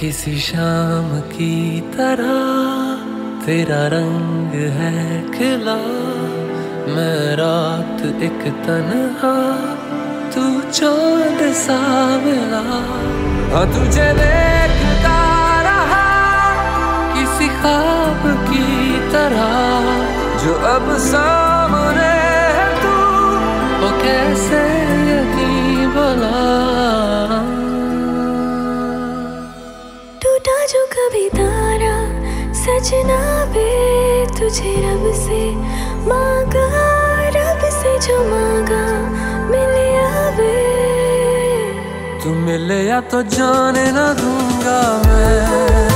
किसी शाम की तरह तेरा रंग है खिला। मैं रात एक तनहा, तू चाँद सा मिला हाँ तुझे देखता रहा किसी ख्वाब की तरह। जो अब सामने है तू, वो कैसे जो कभी तारा सजना बे तुझे रब से मांगा, रब से जो मांगा, मिले आवे। तू मिले या तो जाने ना दूँगा मैं।